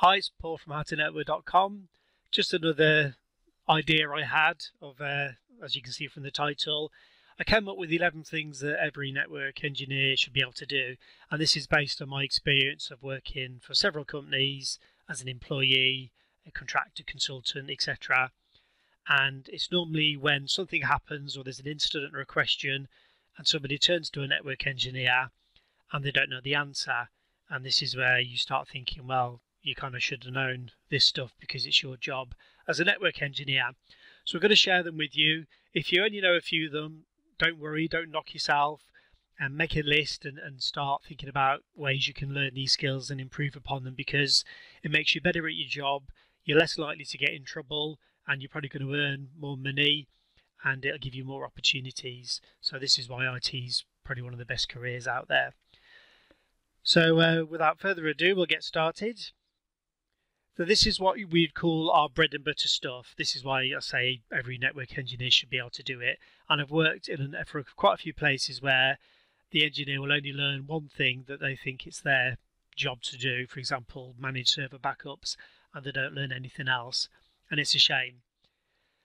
Hi, it's Paul from howtonetwork.com. Just another idea I had of, uh, as you can see from the title, I came up with 11 things that every network engineer should be able to do, and this is based on my experience of working for several companies as an employee, a contractor, consultant, etc. And it's normally when something happens or there's an incident or a question, and somebody turns to a network engineer and they don't know the answer. And this is where you start thinking, well, you kind of should have known this stuff because it's your job as a network engineer. So we're going to share them with you. If you only know a few of them, don't worry, don't knock yourself and make a list and, and start thinking about ways you can learn these skills and improve upon them because it makes you better at your job. You're less likely to get in trouble and you're probably going to earn more money and it'll give you more opportunities. So this is why IT is probably one of the best careers out there. So uh, without further ado, we'll get started. So this is what we'd call our bread and butter stuff. This is why I say every network engineer should be able to do it. And I've worked in an, for quite a few places where the engineer will only learn one thing that they think it's their job to do. For example, manage server backups, and they don't learn anything else. And it's a shame.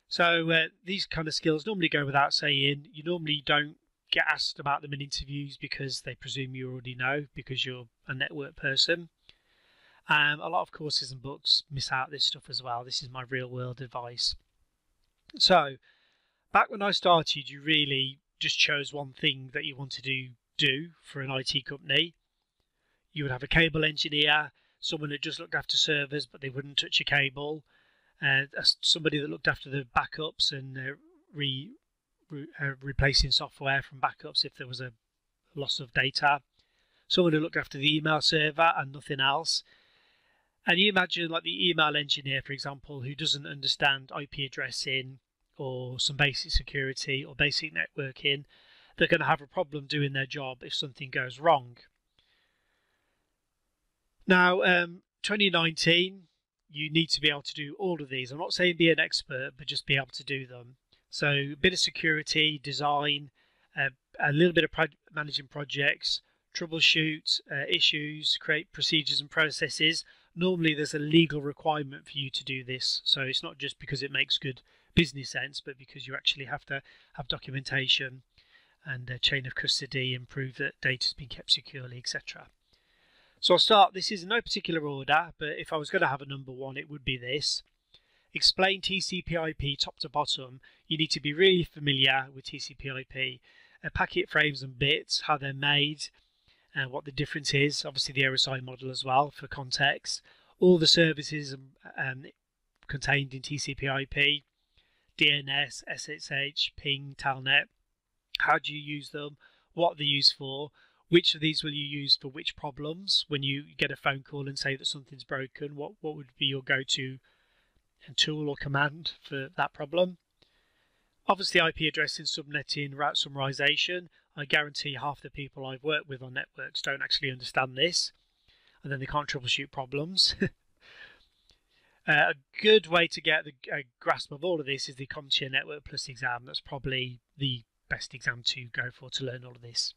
So uh, these kind of skills normally go without saying. You normally don't get asked about them in interviews because they presume you already know because you're a network person. Um, a lot of courses and books miss out this stuff as well. This is my real world advice. So, back when I started, you really just chose one thing that you wanted to do for an IT company. You would have a cable engineer, someone that just looked after servers but they wouldn't touch a cable, uh, somebody that looked after the backups and uh, re, re uh, replacing software from backups if there was a loss of data, someone who looked after the email server and nothing else and you imagine like the email engineer, for example, who doesn't understand IP addressing or some basic security or basic networking, they're going to have a problem doing their job if something goes wrong. Now, um, 2019, you need to be able to do all of these. I'm not saying be an expert, but just be able to do them. So, a bit of security, design, uh, a little bit of pro managing projects, troubleshoot uh, issues, create procedures and processes normally there's a legal requirement for you to do this. So it's not just because it makes good business sense, but because you actually have to have documentation and a chain of custody and prove that data has been kept securely, etc. So I'll start, this is in no particular order, but if I was going to have a number one, it would be this. Explain TCP IP top to bottom. You need to be really familiar with TCP IP, uh, packet frames and bits, how they're made, and what the difference is. Obviously, the OSI model as well for context. All the services um, contained in TCP/IP, DNS, SSH, Ping, Telnet. How do you use them? What they're used for? Which of these will you use for which problems? When you get a phone call and say that something's broken, what what would be your go-to tool or command for that problem? Obviously, IP addressing, subnetting, route summarization. I guarantee half the people I've worked with on networks don't actually understand this, and then they can't troubleshoot problems. uh, a good way to get the a grasp of all of this is the CompTIA Network Plus exam. That's probably the best exam to go for to learn all of this.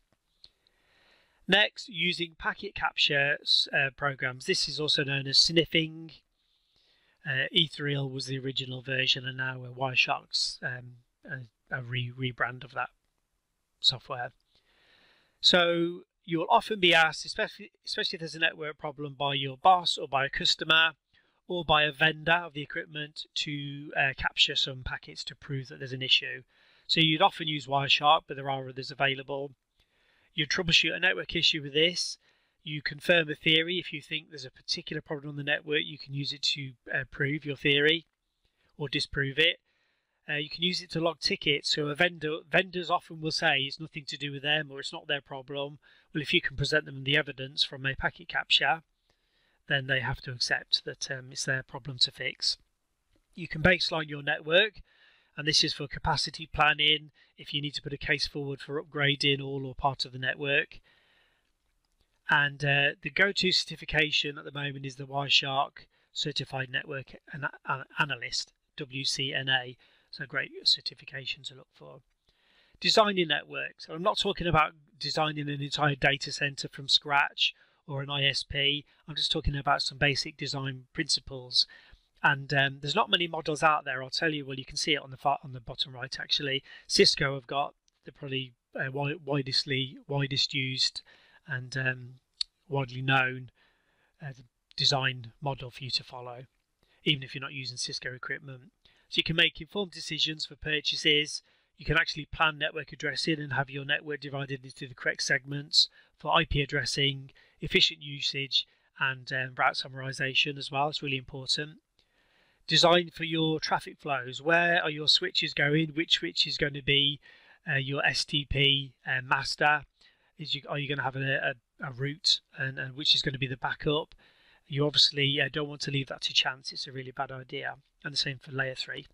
Next, using packet capture uh, programs. This is also known as sniffing. Uh, Ethereal was the original version, and now Wireshark's um, a, a re rebrand of that software. So you'll often be asked, especially, especially if there's a network problem by your boss or by a customer or by a vendor of the equipment to uh, capture some packets to prove that there's an issue. So you'd often use Wireshark, but there are others available. You troubleshoot a network issue with this. You confirm a theory. If you think there's a particular problem on the network, you can use it to uh, prove your theory or disprove it. Uh, you can use it to log tickets. So a vendor vendors often will say it's nothing to do with them or it's not their problem. Well, if you can present them the evidence from a packet capture, then they have to accept that um, it's their problem to fix. You can baseline your network, and this is for capacity planning. If you need to put a case forward for upgrading all or part of the network. And uh, the go-to certification at the moment is the Wireshark Certified Network Analyst, WCNA. So great certification to look for. Designing networks. I'm not talking about designing an entire data center from scratch or an ISP. I'm just talking about some basic design principles. And um, there's not many models out there. I'll tell you. Well, you can see it on the far, on the bottom right. Actually, Cisco have got the probably uh, widestly widest used and um, widely known uh, design model for you to follow, even if you're not using Cisco equipment. So you can make informed decisions for purchases. You can actually plan network addressing and have your network divided into the correct segments for IP addressing, efficient usage, and um, route summarization as well. It's really important. Design for your traffic flows. Where are your switches going? Which switch is going to be uh, your STP uh, master? Is you, are you going to have a, a, a route and, and, which is going to be the backup? You obviously don't want to leave that to chance. It's a really bad idea. And the same for layer three.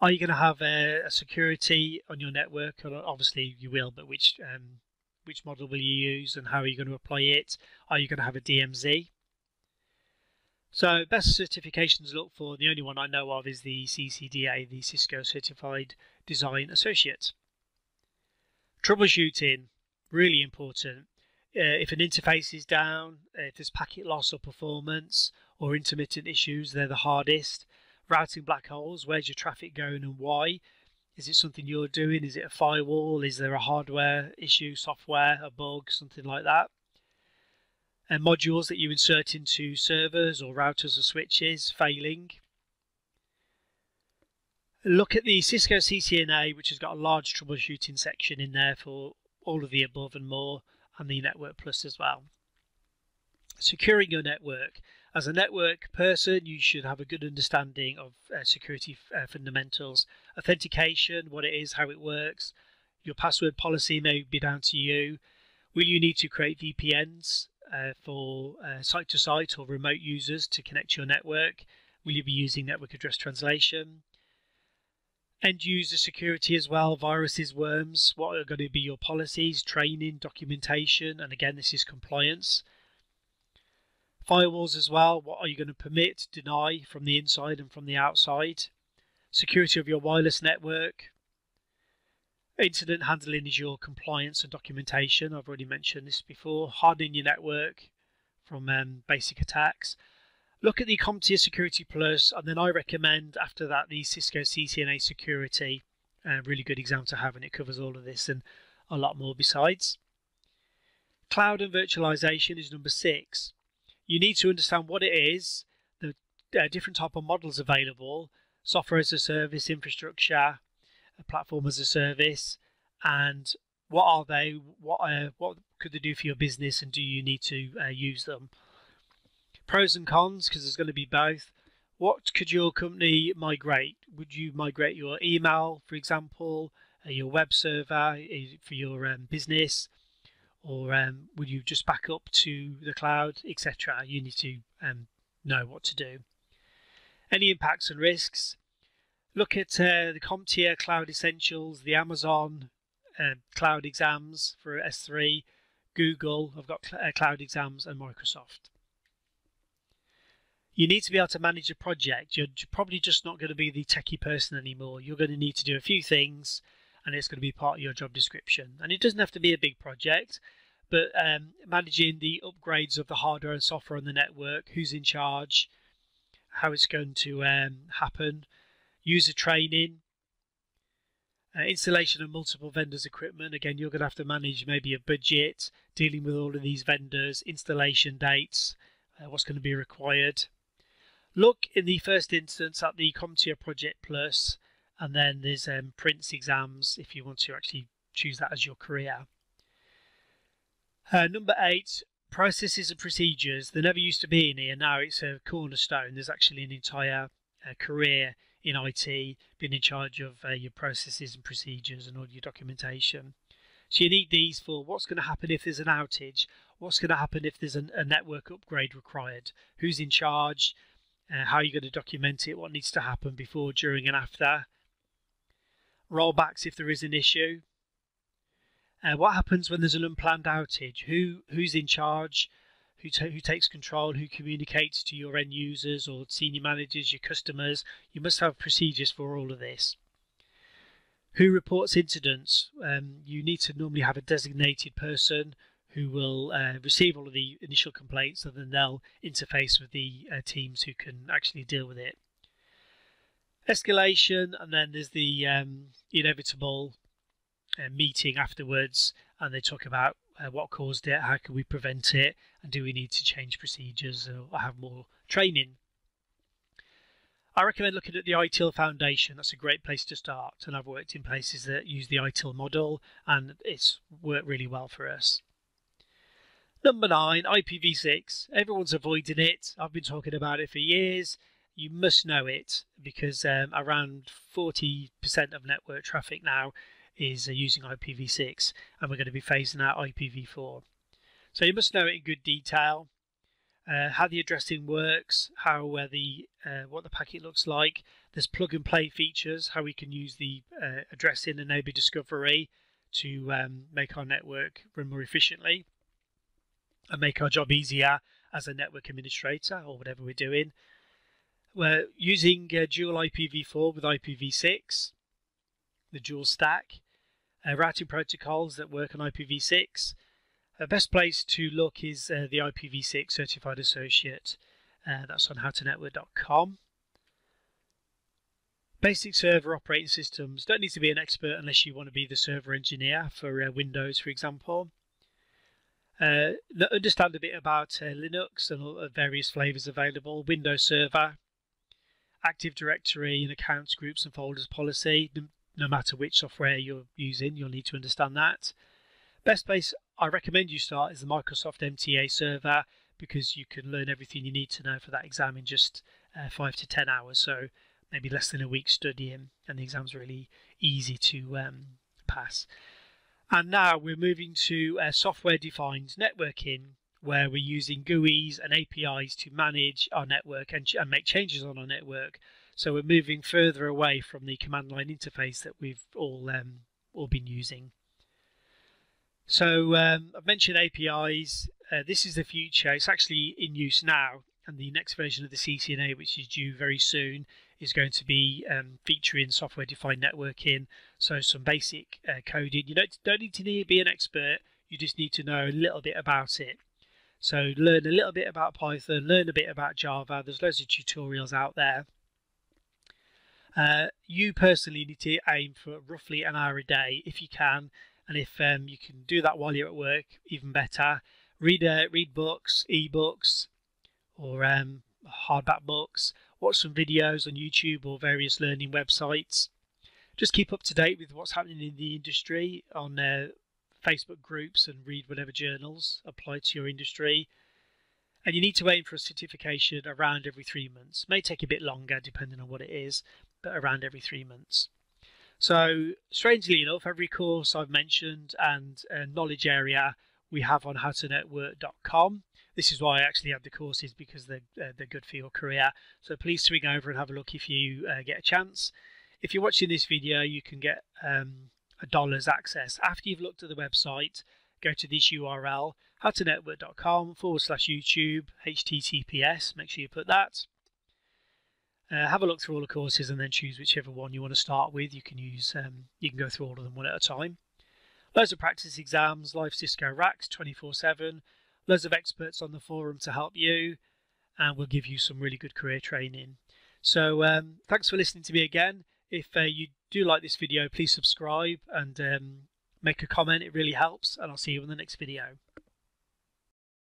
Are you going to have a, a security on your network? Obviously you will, but which um, which model will you use and how are you going to apply it? Are you going to have a DMZ? So best certifications to look for, the only one I know of is the CCDA, the Cisco Certified Design Associate. Troubleshooting, really important. Uh, if an interface is down, if there's packet loss or performance or intermittent issues, they're the hardest. Routing black holes, where's your traffic going and why? Is it something you're doing? Is it a firewall? Is there a hardware issue, software, a bug, something like that? And modules that you insert into servers or routers or switches failing. Look at the Cisco CCNA, which has got a large troubleshooting section in there for all of the above and more and the Network Plus as well. Securing your network. As a network person, you should have a good understanding of uh, security uh, fundamentals, authentication, what it is, how it works. Your password policy may be down to you. Will you need to create VPNs uh, for site to site or remote users to connect to your network? Will you be using network address translation? End user security as well, viruses, worms, what are going to be your policies, training, documentation, and again, this is compliance. Firewalls as well, what are you going to permit, deny from the inside and from the outside? Security of your wireless network. Incident handling is your compliance and documentation. I've already mentioned this before. Hardening your network from um, basic attacks look at the CompTIA Security Plus, and then I recommend after that the Cisco CCNA Security. A really good exam to have, and it covers all of this and a lot more besides. Cloud and virtualization is number six. You need to understand what it is, the uh, different type of models available, software as a service, infrastructure, platform as a service, and what are they? What uh, what could they do for your business, and do you need to uh, use them? Pros and cons, because there's going to be both. What could your company migrate? Would you migrate your email, for example, uh, your web server for your um, business, or um, would you just back up to the cloud, etc.? You need to um, know what to do. Any impacts and risks? Look at uh, the CompTIA Cloud Essentials, the Amazon uh, Cloud Exams for S3, Google, I've got cl uh, Cloud Exams, and Microsoft you need to be able to manage a project. You're probably just not going to be the techie person anymore. You're going to need to do a few things, and it's going to be part of your job description. And it doesn't have to be a big project, but um, managing the upgrades of the hardware and software on the network, who's in charge, how it's going to um, happen, user training, uh, installation of multiple vendors' equipment. Again, you're going to have to manage maybe a budget, dealing with all of these vendors, installation dates, uh, what's going to be required look in the first instance at the CompTIA Project Plus, and then there's um, Prince exams if you want to actually choose that as your career. Uh, number eight, processes and procedures. There never used to be in here. Now it's a cornerstone. There's actually an entire uh, career in IT, being in charge of uh, your processes and procedures and all your documentation. So you need these for what's going to happen if there's an outage, what's going to happen if there's an, a network upgrade required, who's in charge, uh, how you're going to document it, what needs to happen before, during, and after. Rollbacks if there is an issue. Uh, what happens when there's an unplanned outage? Who who's in charge? Who who takes control? Who communicates to your end users or senior managers, your customers? You must have procedures for all of this. Who reports incidents? Um, you need to normally have a designated person who will uh, receive all of the initial complaints and then they'll interface with the uh, teams who can actually deal with it. Escalation, and then there's the um, inevitable uh, meeting afterwards, and they talk about uh, what caused it, how can we prevent it, and do we need to change procedures or have more training. I recommend looking at the ITIL Foundation. That's a great place to start. And I've worked in places that use the ITIL model, and it's worked really well for us. Number nine, IPv6. Everyone's avoiding it. I've been talking about it for years. You must know it because um, around 40% of network traffic now is uh, using IPv6, and we're going to be phasing out IPv4. So you must know it in good detail. Uh, how the addressing works, how uh, the uh, what the packet looks like. There's plug and play features, how we can use the uh, addressing and neighbor discovery to um, make our network run more efficiently and make our job easier as a network administrator or whatever we're doing. We're using uh, dual IPv4 with IPv6, the dual stack, uh, routing protocols that work on IPv6. The best place to look is uh, the IPv6 Certified Associate. Uh, that's on howtonetwork.com. Basic server operating systems don't need to be an expert unless you want to be the server engineer for uh, Windows, for example. Uh, understand a bit about uh, Linux and various flavors available, Windows Server, Active Directory and accounts, groups and folders policy. No, no matter which software you're using, you'll need to understand that. Best place I recommend you start is the Microsoft MTA server because you can learn everything you need to know for that exam in just uh, five to ten hours. So maybe less than a week studying, and the exam's really easy to um, pass. And now we're moving to uh, software defined networking where we're using GUIs and APIs to manage our network and, and, make changes on our network. So we're moving further away from the command line interface that we've all um, all been using. So um, I've mentioned APIs. Uh, this is the future. It's actually in use now, and the next version of the CCNA, which is due very soon, is going to be um, featuring software-defined networking. So some basic uh, coding. You don't don't need to be an expert. You just need to know a little bit about it. So learn a little bit about Python, learn a bit about Java. There's loads of tutorials out there. Uh, you personally need to aim for roughly an hour a day if you can, and if um, you can do that while you're at work, even better. Read uh, read books, e-books, or um, hardback books watch some videos on YouTube or various learning websites. Just keep up to date with what's happening in the industry on uh, Facebook groups and read whatever journals apply to your industry. And you need to aim for a certification around every three months. May take a bit longer depending on what it is, but around every three months. So, strangely enough, every course I've mentioned and uh, knowledge area we have on howtonetwork.com. This is why I actually have the courses because they're, uh, they're good for your career. So please swing over and have a look if you uh, get a chance. If you're watching this video, you can get um, a dollar's access. After you've looked at the website, go to this URL, howtonetwork.com forward slash YouTube, HTTPS, make sure you put that. Uh, have a look through all the courses and then choose whichever one you want to start with. You can use, um, you can go through all of them one at a time. Loads of practice exams, live Cisco racks 24 7, loads of experts on the forum to help you, and we'll give you some really good career training. So um, thanks for listening to me again. If uh, you do like this video, please subscribe and um, make a comment. It really helps, and I'll see you in the next video.